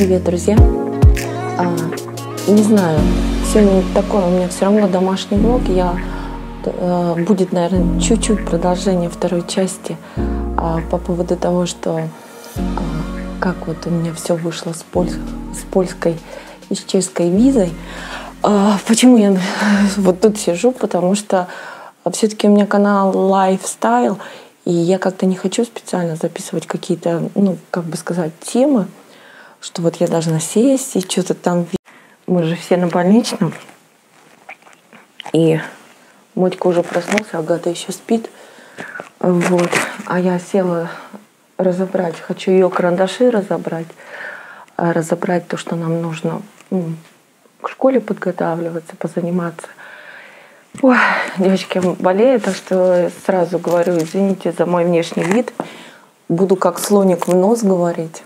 Привет, друзья! А, не знаю, сегодня такой у меня все равно домашний блог. Я а, будет, наверное, чуть-чуть продолжение второй части а, по поводу того, что а, как вот у меня все вышло с, поль, с польской и с чешской визой. А, почему я вот тут сижу? Потому что все-таки у меня канал Lifestyle, и я как-то не хочу специально записывать какие-то, ну, как бы сказать, темы, что вот я должна сесть и что-то там... Мы же все на больничном. И Мотька уже проснулся, Агата еще спит. Вот. А я села разобрать. Хочу ее карандаши разобрать. А разобрать то, что нам нужно ну, к школе подготавливаться, позаниматься. Ой, девочки, болею, так что сразу говорю, извините за мой внешний вид. Буду как слоник в нос говорить.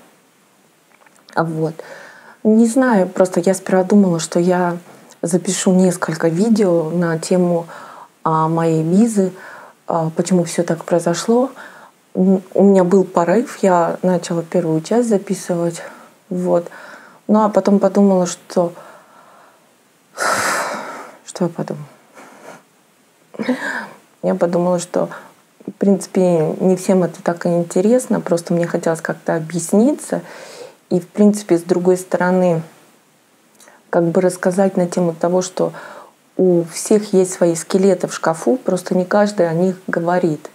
Вот. Не знаю, просто я сперва думала, что я запишу несколько видео на тему а, моей визы, а, почему все так произошло. У меня был порыв, я начала первую часть записывать. Вот. Ну а потом подумала, что... Что я подумала? Я подумала, что в принципе не всем это так интересно, просто мне хотелось как-то объясниться. И, в принципе, с другой стороны, как бы рассказать на тему того, что у всех есть свои скелеты в шкафу, просто не каждый о них говорит.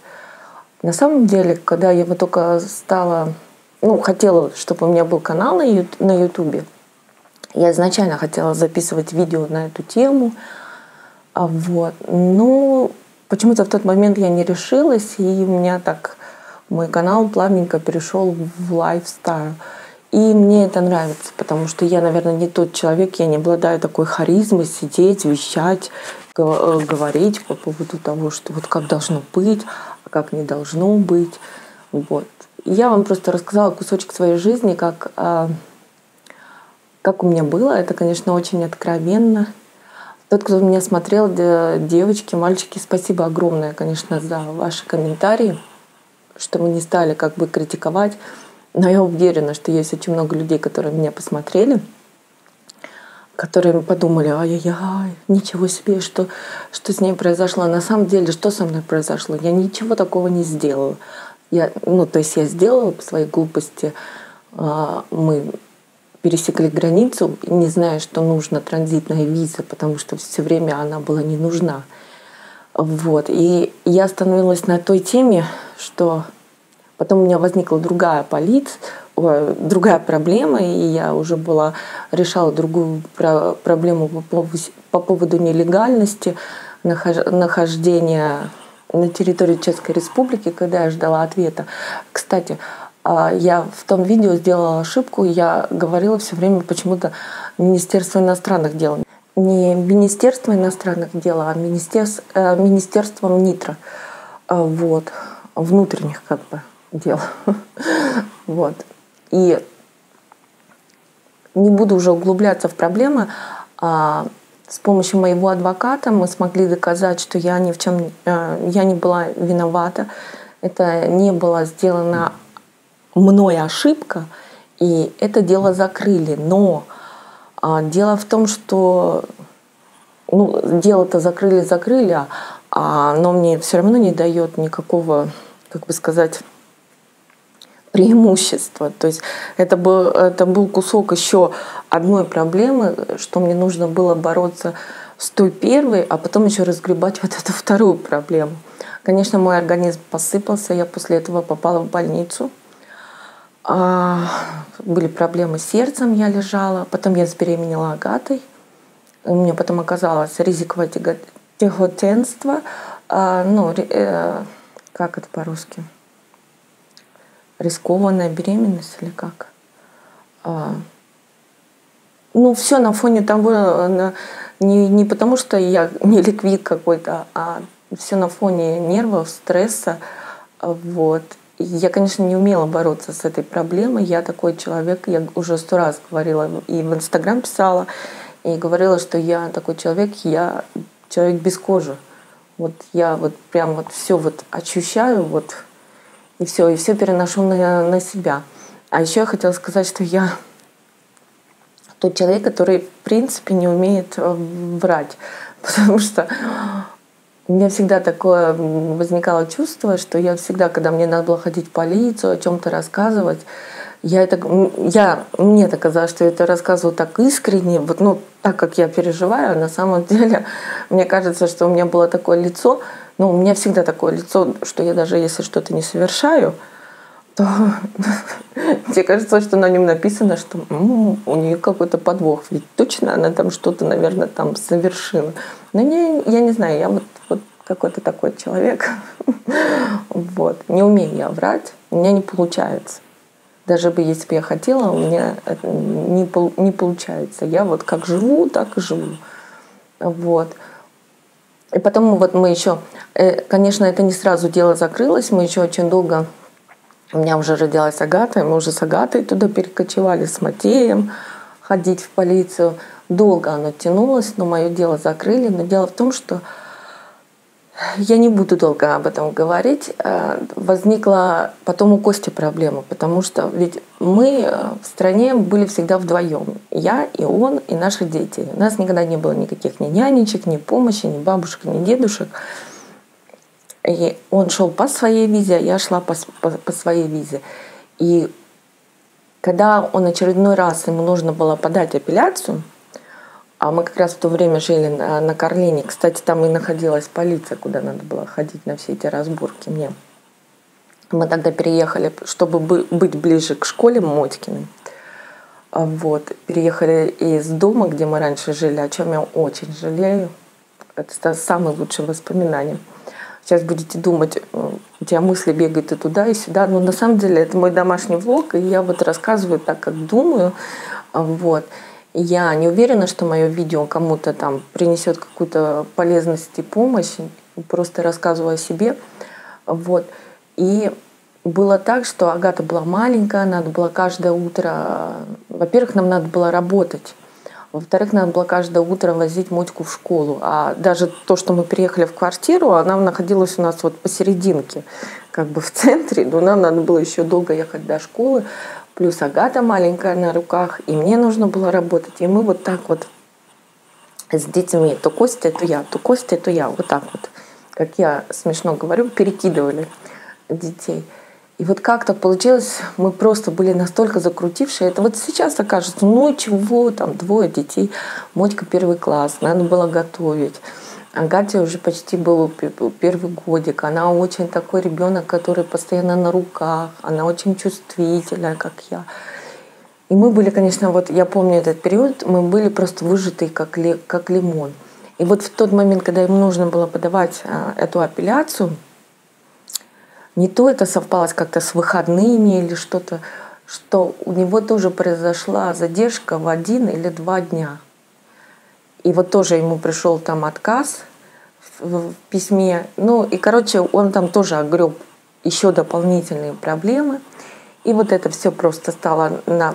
На самом деле, когда я вот только стала, ну, хотела, чтобы у меня был канал на Ютубе, я изначально хотела записывать видео на эту тему, а вот. Но почему-то в тот момент я не решилась, и у меня так мой канал плавненько перешел в лайфстайл. И мне это нравится, потому что я, наверное, не тот человек, я не обладаю такой харизмой сидеть, вещать, э, говорить по поводу того, что вот как должно быть, а как не должно быть. Вот. Я вам просто рассказала кусочек своей жизни, как, а, как у меня было. Это, конечно, очень откровенно. Тот, кто меня смотрел, девочки, мальчики, спасибо огромное, конечно, за ваши комментарии, что вы не стали как бы критиковать но я уверена, что есть очень много людей, которые меня посмотрели, которые подумали, ай-яй-яй, ничего себе, что, что с ней произошло. На самом деле, что со мной произошло? Я ничего такого не сделала. Я, ну, то есть я сделала по своей глупости. А, мы пересекли границу, не зная, что нужна транзитная виза, потому что все время она была не нужна. Вот. И я остановилась на той теме, что Потом у меня возникла другая полиция, другая проблема, и я уже была решала другую проблему по поводу, по поводу нелегальности нахождения на территории Чешской Республики, когда я ждала ответа. Кстати, а, я в том видео сделала ошибку, я говорила все время почему-то Министерство иностранных дел. Не Министерство иностранных дел, а Министерство, э, Министерством НИТРО. А, вот, внутренних как бы дел. вот. И не буду уже углубляться в проблемы. А, с помощью моего адвоката мы смогли доказать, что я ни в чем, э, я не была виновата. Это не была сделана мной ошибка, и это дело закрыли. Но а, дело в том, что ну, дело-то закрыли, закрыли, а оно мне все равно не дает никакого, как бы сказать, преимущество. То есть это был, это был кусок еще одной проблемы, что мне нужно было бороться с той первой, а потом еще разгребать вот эту вторую проблему. Конечно, мой организм посыпался, я после этого попала в больницу. А, были проблемы с сердцем, я лежала. Потом я забеременела Агатой. У меня потом оказалось ризиковое тяготенство. А, ну, э, как это по-русски? Рискованная беременность или как? А, ну, все на фоне того, на, не, не потому что я не ликвид какой-то, а все на фоне нервов, стресса. Вот. Я, конечно, не умела бороться с этой проблемой. Я такой человек, я уже сто раз говорила и в Инстаграм писала, и говорила, что я такой человек, я человек без кожи. Вот я вот прям вот все вот ощущаю, вот и все, и все переношу на, на себя. А еще я хотела сказать, что я тот человек, который в принципе не умеет э, врать. Потому что у меня всегда такое возникало чувство, что я всегда, когда мне надо было ходить в полицию, о чем-то рассказывать, я это, я, мне так казалось, что я это рассказываю так искренне, вот, ну, так как я переживаю, на самом деле, мне кажется, что у меня было такое лицо, ну, у меня всегда такое лицо, что я даже если что-то не совершаю, то мне кажется, что на нем написано, что у нее какой-то подвох. Ведь точно она там что-то, наверное, там совершила. Но не, я не знаю, я вот, какой-то такой человек. вот. Не умею я врать, у меня не получается. Даже бы если бы я хотела, у меня не, не получается. Я вот как живу, так и живу. Вот. И потом вот мы еще, э, конечно, это не сразу дело закрылось, мы еще очень долго у меня уже родилась Агата, и мы уже с Агатой туда перекочевали, с Матеем ходить в полицию. Долго оно тянулось, но мое дело закрыли. Но дело в том, что я не буду долго об этом говорить. Э, возникла потом у Кости проблема, потому что ведь мы э, в стране были всегда вдвоем. Я и он, и наши дети. У нас никогда не было никаких ни нянечек, ни помощи, ни бабушек, ни дедушек. И он шел по своей визе, а я шла по, по, по своей визе. И когда он очередной раз, ему нужно было подать апелляцию, а мы как раз в то время жили на, на Карлине. Кстати, там и находилась полиция, куда надо было ходить на все эти разборки мне. Мы тогда переехали, чтобы быть ближе к школе Мотькиной. А вот. Переехали из дома, где мы раньше жили, о чем я очень жалею. Это самые лучшие воспоминания сейчас будете думать, у тебя мысли бегают и туда, и сюда. Но на самом деле это мой домашний влог, и я вот рассказываю так, как думаю. Вот. Я не уверена, что мое видео кому-то там принесет какую-то полезность и помощь. Просто рассказываю о себе. Вот. И было так, что Агата была маленькая, надо было каждое утро... Во-первых, нам надо было работать. Во-вторых, надо было каждое утро возить Мотьку в школу. А даже то, что мы приехали в квартиру, она находилась у нас вот посерединке, как бы в центре. Но нам надо было еще долго ехать до школы. Плюс Агата маленькая на руках, и мне нужно было работать. И мы вот так вот с детьми, то Костя, то я, то Костя, то я, вот так вот, как я смешно говорю, перекидывали детей. И вот как-то получилось, мы просто были настолько закрутившие. Это вот сейчас окажется, ну чего, там двое детей, Мотька первый класс, надо было готовить. Агате уже почти был первый годик. Она очень такой ребенок, который постоянно на руках. Она очень чувствительная, как я. И мы были, конечно, вот я помню этот период, мы были просто выжатые, как, ли, как лимон. И вот в тот момент, когда им нужно было подавать а, эту апелляцию, не то это совпало как-то с выходными или что-то, что у него тоже произошла задержка в один или два дня. И вот тоже ему пришел там отказ в письме. Ну и, короче, он там тоже огреб еще дополнительные проблемы. И вот это все просто стало на,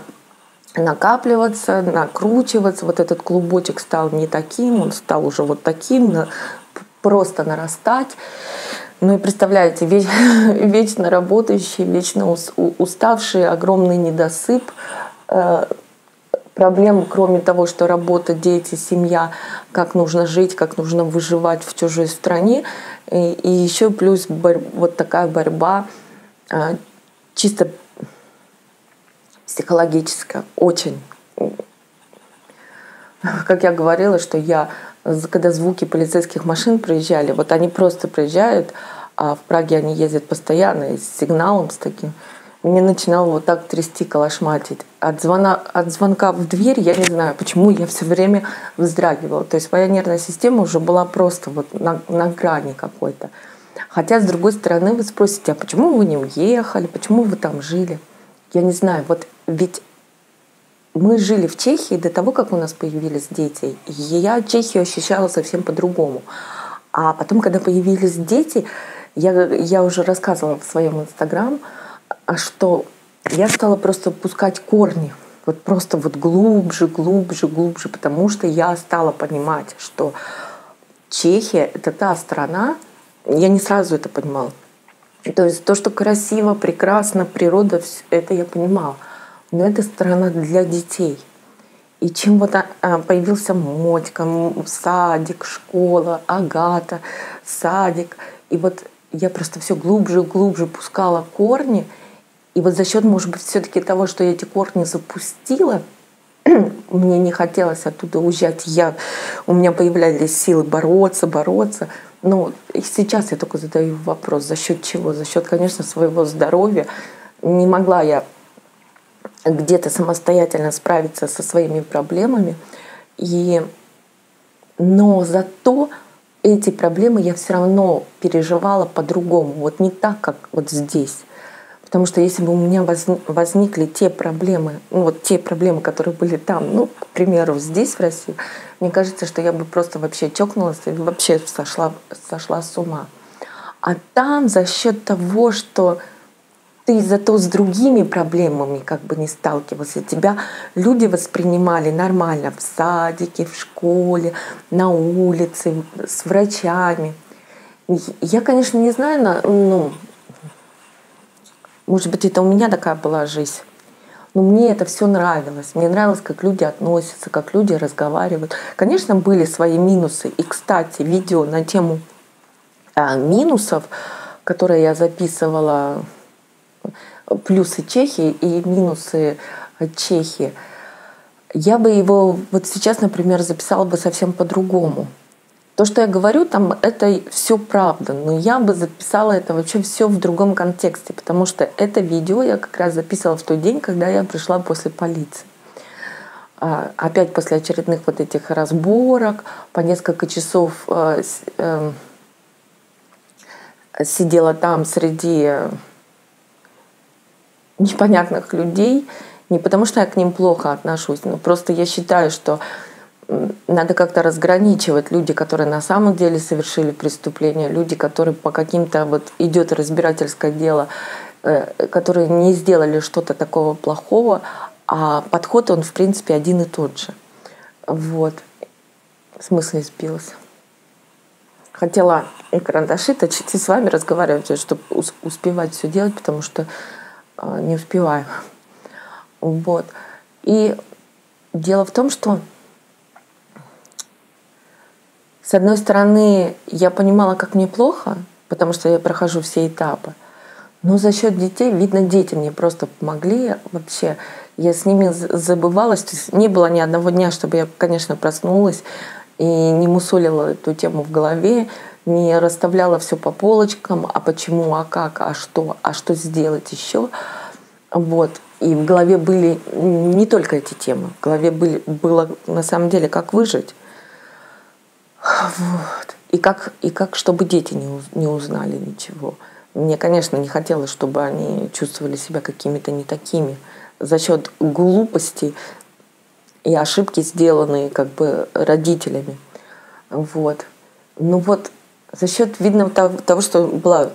накапливаться, накручиваться. Вот этот клубочек стал не таким, он стал уже вот таким, просто нарастать. Ну и представляете, вечно работающий, вечно уставший, огромный недосып, э, проблем, кроме того, что работа, дети, семья, как нужно жить, как нужно выживать в чужой стране. И, и еще плюс борь, вот такая борьба э, чисто психологическая, очень. Как я говорила, что я когда звуки полицейских машин проезжали, вот они просто проезжают, а в Праге они ездят постоянно с сигналом с таким. Мне начинало вот так трясти, калашматить. От, звона, от звонка в дверь, я не знаю, почему я все время вздрагивала. То есть моя нервная система уже была просто вот на, на грани какой-то. Хотя, с другой стороны, вы спросите, а почему вы не уехали, почему вы там жили? Я не знаю, вот ведь мы жили в Чехии до того, как у нас появились дети. И я Чехию ощущала совсем по-другому. А потом, когда появились дети, я, я уже рассказывала в своем инстаграм, что я стала просто пускать корни. Вот просто вот глубже, глубже, глубже, потому что я стала понимать, что Чехия — это та страна, я не сразу это понимала. То есть то, что красиво, прекрасно, природа, это я понимала но это страна для детей. И чем вот а, появился Мотька, садик, школа, Агата, садик. И вот я просто все глубже и глубже пускала корни. И вот за счет, может быть, все-таки того, что я эти корни запустила, мне не хотелось оттуда уезжать. Я, у меня появлялись силы бороться, бороться. Но сейчас я только задаю вопрос, за счет чего? За счет, конечно, своего здоровья. Не могла я где-то самостоятельно справиться со своими проблемами. И... Но зато эти проблемы я все равно переживала по-другому, вот не так, как вот здесь. Потому что если бы у меня возникли те проблемы, ну вот те проблемы, которые были там, ну, к примеру, здесь, в России, мне кажется, что я бы просто вообще чокнулась и вообще сошла, сошла с ума. А там за счет того, что ты зато с другими проблемами как бы не сталкивался. Тебя люди воспринимали нормально в садике, в школе, на улице, с врачами. Я, конечно, не знаю, ну, может быть, это у меня такая была жизнь. Но мне это все нравилось. Мне нравилось, как люди относятся, как люди разговаривают. Конечно, были свои минусы. И, кстати, видео на тему а, минусов, которые я записывала плюсы Чехии и минусы Чехии. Я бы его вот сейчас, например, записала бы совсем по-другому. То, что я говорю, там это все правда, но я бы записала это вообще все в другом контексте, потому что это видео я как раз записывала в тот день, когда я пришла после полиции. А, опять после очередных вот этих разборок, по несколько часов э, э, сидела там среди непонятных людей, не потому что я к ним плохо отношусь, но просто я считаю, что надо как-то разграничивать люди, которые на самом деле совершили преступление, люди, которые по каким-то вот идет разбирательское дело, э, которые не сделали что-то такого плохого, а подход он в принципе один и тот же. Вот. В смысле сбилась. Хотела и карандаши точить и с вами разговаривать, чтобы успевать все делать, потому что а, не успеваю. Вот. И дело в том, что с одной стороны, я понимала, как мне плохо, потому что я прохожу все этапы. Но за счет детей, видно, дети мне просто помогли вообще. Я с ними забывалась. То есть не было ни одного дня, чтобы я, конечно, проснулась и не мусолила эту тему в голове, не расставляла все по полочкам, а почему, а как, а что, а что сделать еще. Вот. И в голове были не только эти темы, в голове были, было на самом деле, как выжить. Вот. И как, и как чтобы дети не, не узнали ничего. Мне, конечно, не хотелось, чтобы они чувствовали себя какими-то не такими. За счет глупости и ошибки, сделанные как бы родителями. Вот. Ну вот за счет, видно, того, что была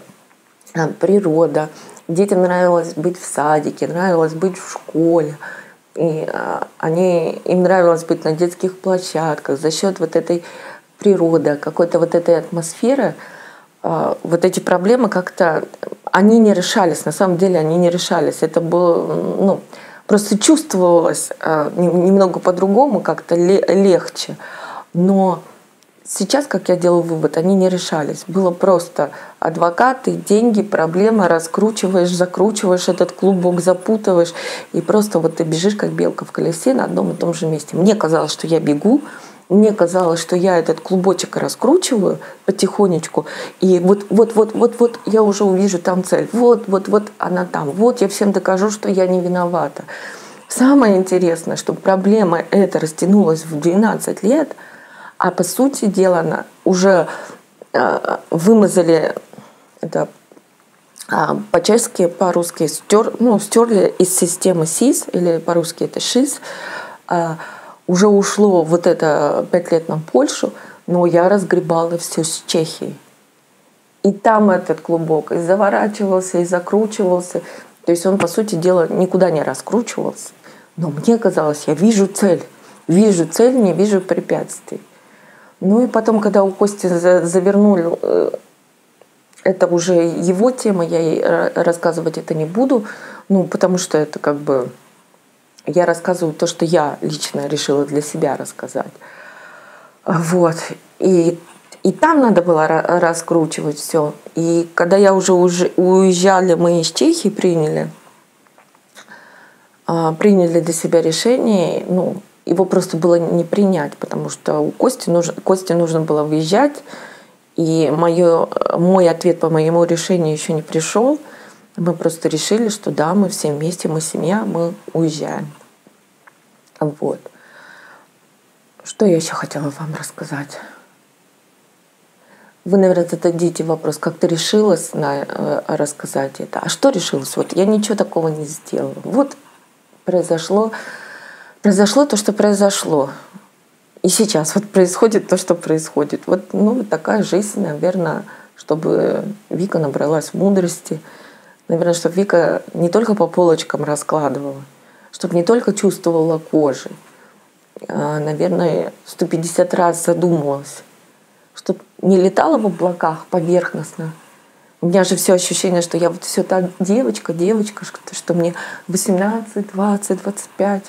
а, природа, детям нравилось быть в садике, нравилось быть в школе, и а, они, им нравилось быть на детских площадках за счет вот этой природы, какой-то вот этой атмосферы, а, вот эти проблемы как-то, они не решались, на самом деле они не решались. Это было, ну, просто чувствовалось немного по-другому, как-то легче. Но Сейчас, как я делаю вывод, они не решались. Было просто адвокаты, деньги, проблема, раскручиваешь, закручиваешь этот клубок, запутываешь, и просто вот ты бежишь, как белка в колесе на одном и том же месте. Мне казалось, что я бегу, мне казалось, что я этот клубочек раскручиваю потихонечку, и вот, вот, вот, вот, вот я уже увижу там цель. Вот, вот, вот она там. Вот я всем докажу, что я не виновата. Самое интересное, что проблема эта растянулась в 12 лет – а по сути дела уже э, вымазали это а, по-чешски, по-русски стер, ну, стерли из системы СИС, или по-русски это ШИС, а, уже ушло вот это пять лет на Польшу, но я разгребала все с Чехии. И там этот клубок и заворачивался, и закручивался. То есть он, по сути дела, никуда не раскручивался. Но мне казалось, я вижу цель. Вижу цель, не вижу препятствий. Ну и потом, когда у Кости завернули, э, это уже его тема, я ей рассказывать это не буду, ну потому что это как бы я рассказываю то, что я лично решила для себя рассказать. Вот. И, и там надо было раскручивать все. И когда я уже, уезжали, мы из Чехии приняли, а, приняли для себя решение, ну, его просто было не принять, потому что у Кости нужно, Кости нужно было выезжать, и мое, мой ответ по моему решению еще не пришел. Мы просто решили, что да, мы все вместе, мы семья, мы уезжаем. Вот. Что я еще хотела вам рассказать? Вы, наверное, зададите вопрос, как ты решилась на, э, рассказать это? А что решилась? Вот я ничего такого не сделала. Вот произошло, произошло то, что произошло. И сейчас вот происходит то, что происходит. Вот ну, такая жизнь, наверное, чтобы Вика набралась мудрости. Наверное, чтобы Вика не только по полочкам раскладывала, чтобы не только чувствовала кожей, а, наверное, 150 раз задумывалась, чтобы не летала в облаках поверхностно. У меня же все ощущение, что я вот все та девочка, девочка, что, что мне 18, 20, 25.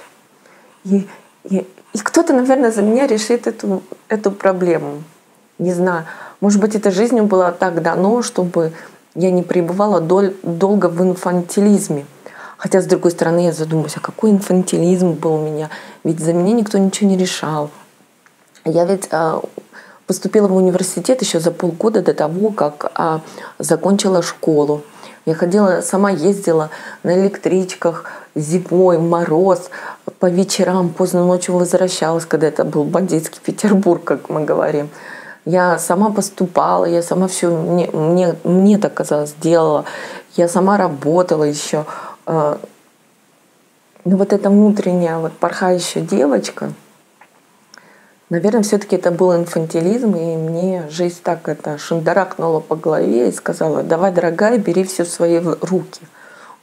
И, и, и кто-то, наверное, за меня решит эту, эту проблему. Не знаю. Может быть, эта жизнь была так дано, чтобы я не пребывала дол- долго в инфантилизме. Хотя, с другой стороны, я задумалась, а какой инфантилизм был у меня? Ведь за меня никто ничего не решал. Я ведь а, поступила в университет еще за полгода до того, как а, закончила школу. Я ходила, сама ездила на электричках, зимой, мороз, по вечерам, поздно ночью возвращалась, когда это был бандитский Петербург, как мы говорим. Я сама поступала, я сама все, мне, мне, мне так казалось, делала. Я сама работала еще. А, но вот эта внутренняя вот порхающая девочка, наверное, все-таки это был инфантилизм, и мне жизнь так это шандаракнула по голове и сказала, давай, дорогая, бери все в свои руки.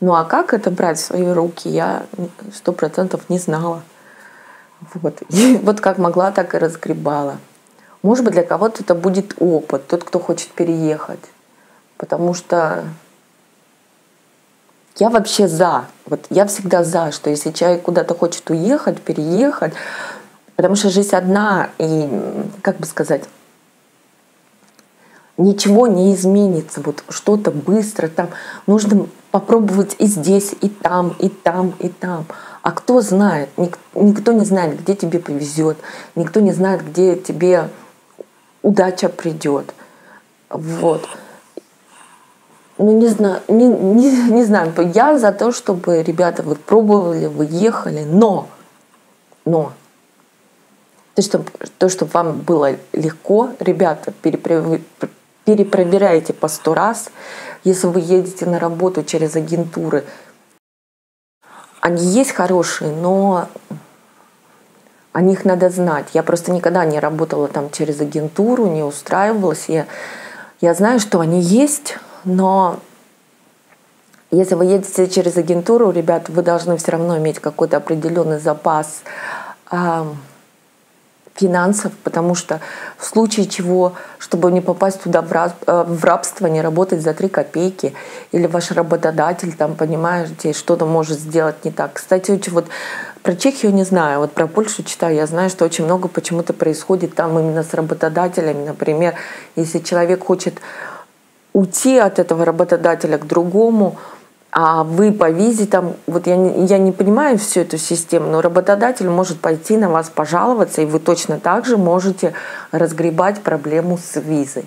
Ну а как это брать в свои руки, я сто процентов не знала. Вот. И вот как могла, так и разгребала. Может быть, для кого-то это будет опыт, тот, кто хочет переехать. Потому что я вообще за. Вот я всегда за, что если человек куда-то хочет уехать, переехать, потому что жизнь одна, и, как бы сказать, ничего не изменится, вот что-то быстро там, нужно попробовать и здесь, и там, и там, и там. А кто знает? Никто не знает, где тебе повезет, никто не знает, где тебе удача придет. Вот. Ну, не знаю, не, не, не знаю, я за то, чтобы ребята вы пробовали, вы ехали, но, но, то, чтобы, то, чтобы вам было легко, ребята, перепро перепроверяйте по сто раз. Если вы едете на работу через агентуры, они есть хорошие, но о них надо знать. Я просто никогда не работала там через агентуру, не устраивалась. Я, я знаю, что они есть, но если вы едете через агентуру, ребят, вы должны все равно иметь какой-то определенный запас финансов, потому что в случае чего, чтобы не попасть туда э, в рабство, не работать за три копейки, или ваш работодатель там, понимаете, что-то может сделать не так. Кстати, вот про Чехию не знаю, вот про Польшу читаю, я знаю, что очень много почему-то происходит там именно с работодателями. Например, если человек хочет уйти от этого работодателя к другому, а вы по визе там, вот я я не понимаю всю эту систему, но работодатель может пойти на вас пожаловаться, и вы точно так же можете разгребать проблему с визой.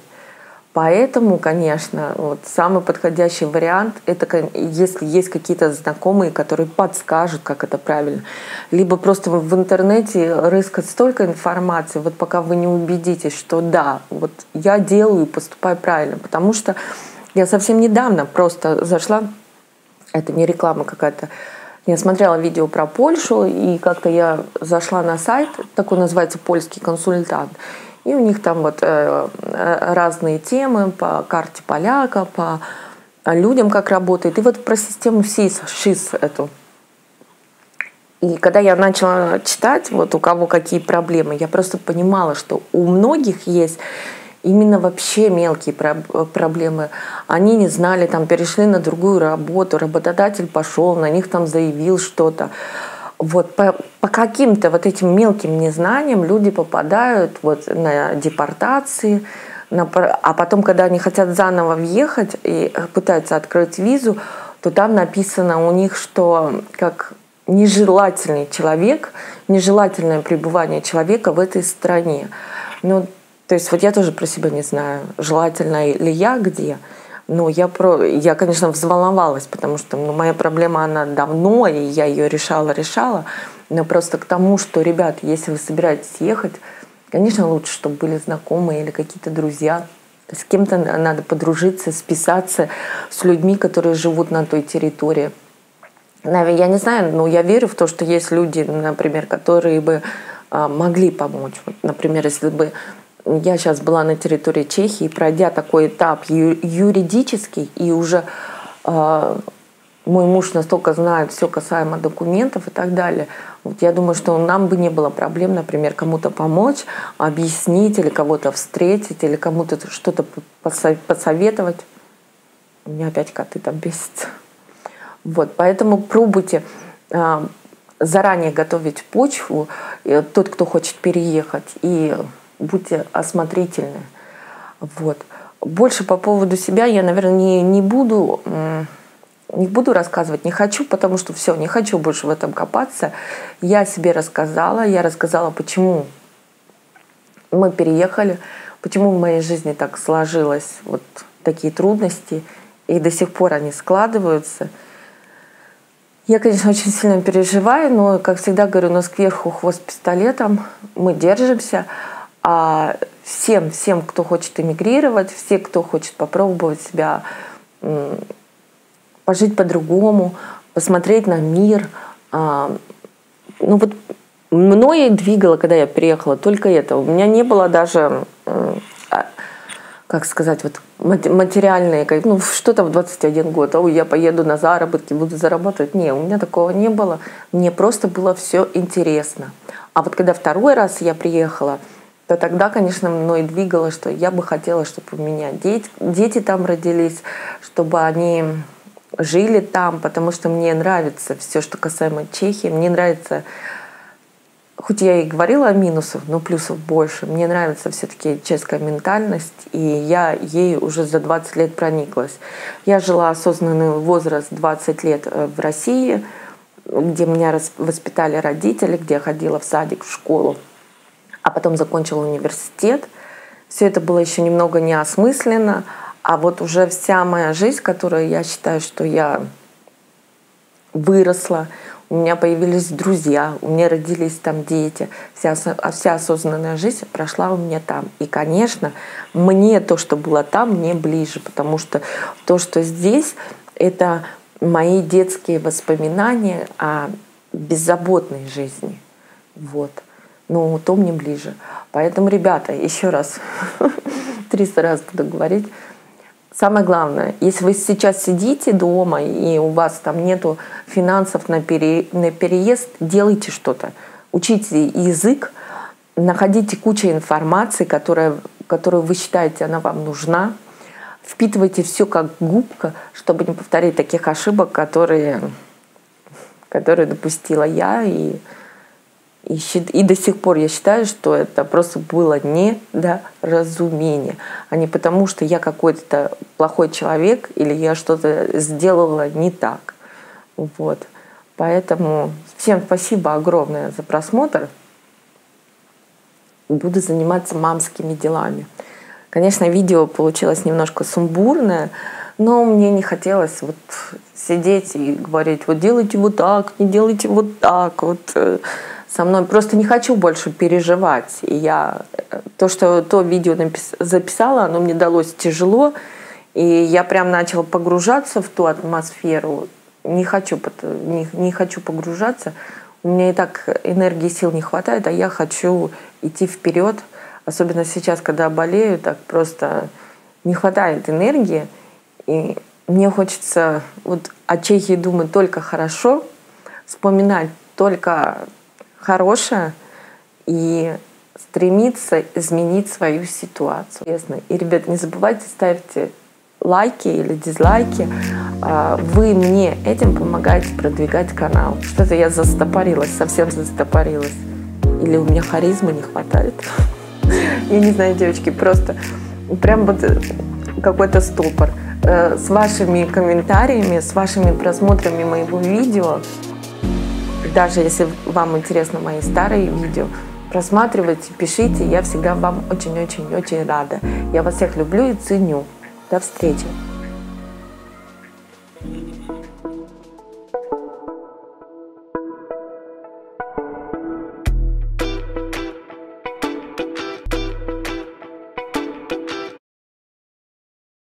Поэтому, конечно, вот самый подходящий вариант это если есть какие-то знакомые, которые подскажут, как это правильно. Либо просто в интернете рыскать столько информации, вот пока вы не убедитесь, что да, вот я делаю и поступаю правильно. Потому что я совсем недавно просто зашла это не реклама какая-то. Я смотрела видео про Польшу, и как-то я зашла на сайт, такой называется «Польский консультант», и у них там вот э, э разные темы по карте поляка, по людям, как работает. И вот про систему СИС, ШИС эту. И когда я начала читать, вот у кого какие проблемы, я просто понимала, что у многих есть именно вообще мелкие проблемы. Они не знали, там перешли на другую работу, работодатель пошел, на них там заявил что-то. вот по, по каким-то вот этим мелким незнаниям люди попадают вот на депортации, на, а потом, когда они хотят заново въехать и пытаются открыть визу, то там написано у них, что как нежелательный человек, нежелательное пребывание человека в этой стране. Ну, то есть вот я тоже про себя не знаю, желательно ли я где. Но я, про, я, конечно, взволновалась, потому что ну, моя проблема, она давно, и я ее решала, решала. Но просто к тому, что, ребят, если вы собираетесь ехать, конечно, лучше, чтобы были знакомые или какие-то друзья. С кем-то надо подружиться, списаться с людьми, которые живут на той территории. Я не знаю, но я верю в то, что есть люди, например, которые бы а, могли помочь. Вот, например, если бы я сейчас была на территории Чехии, пройдя такой этап юридический, и уже э, мой муж настолько знает все касаемо документов и так далее, вот я думаю, что нам бы не было проблем, например, кому-то помочь, объяснить или кого-то встретить, или кому-то что-то посоветовать. У меня опять коты там бесятся. Вот, поэтому пробуйте э, заранее готовить почву, э, тот, кто хочет переехать, и будьте осмотрительны. Вот. Больше по поводу себя я, наверное, не, не буду не буду рассказывать, не хочу, потому что все, не хочу больше в этом копаться. Я себе рассказала, я рассказала, почему мы переехали, почему в моей жизни так сложилось, вот такие трудности, и до сих пор они складываются – я, конечно, очень сильно переживаю, но, как всегда говорю, у нас кверху хвост пистолетом, мы держимся. А всем, всем, кто хочет эмигрировать, все, кто хочет попробовать себя пожить по-другому, посмотреть на мир. А, ну вот мною двигало, когда я приехала, только это. У меня не было даже как сказать, вот материальные, ну, что-то в 21 год, ой, я поеду на заработки, буду зарабатывать. Не, у меня такого не было. Мне просто было все интересно. А вот когда второй раз я приехала, то тогда, конечно, мной двигало, что я бы хотела, чтобы у меня дети, дети там родились, чтобы они жили там, потому что мне нравится все, что касаемо Чехии, мне нравится хоть я и говорила о минусах, но плюсов больше. Мне нравится все-таки чешская ментальность, и я ей уже за 20 лет прониклась. Я жила осознанный возраст 20 лет э, в России, где меня воспитали родители, где я ходила в садик, в школу, а потом закончила университет. Все это было еще немного неосмысленно, а вот уже вся моя жизнь, которую я считаю, что я выросла, у меня появились друзья, у меня родились там дети. Вся, вся осознанная жизнь прошла у меня там. И, конечно, мне то, что было там, мне ближе, потому что то, что здесь, это мои детские воспоминания о беззаботной жизни. Вот. Ну, то мне ближе. Поэтому, ребята, еще раз, 300 раз буду говорить, Самое главное, если вы сейчас сидите дома и у вас там нету финансов на, пере, на переезд, делайте что-то. Учите язык, находите кучу информации, которая, которую вы считаете, она вам нужна. Впитывайте все как губка, чтобы не повторить таких ошибок, которые, которые допустила я и и, и до сих пор я считаю, что это просто было недоразумение, а не потому, что я какой-то плохой человек или я что-то сделала не так. Вот. Поэтому всем спасибо огромное за просмотр. Буду заниматься мамскими делами. Конечно, видео получилось немножко сумбурное, но мне не хотелось вот сидеть и говорить, вот делайте вот так, не делайте вот так. Вот э, со мной. Просто не хочу больше переживать. И я то, что то видео напис... записала, оно мне далось тяжело. И я прям начала погружаться в ту атмосферу. Не хочу, не, не хочу погружаться. У меня и так энергии сил не хватает, а я хочу идти вперед. Особенно сейчас, когда болею, так просто не хватает энергии. И мне хочется вот о Чехии думать только хорошо, вспоминать только хорошее и стремиться изменить свою ситуацию. И, ребят, не забывайте ставьте лайки или дизлайки, а, вы мне этим помогаете продвигать канал. Что-то я застопорилась, совсем застопорилась. Или у меня харизмы не хватает. Я не знаю, девочки, просто прям вот какой-то ступор. Э, с вашими комментариями, с вашими просмотрами моего видео, даже если вам интересны мои старые видео, просматривайте, пишите, я всегда вам очень-очень-очень рада. Я вас всех люблю и ценю. До встречи!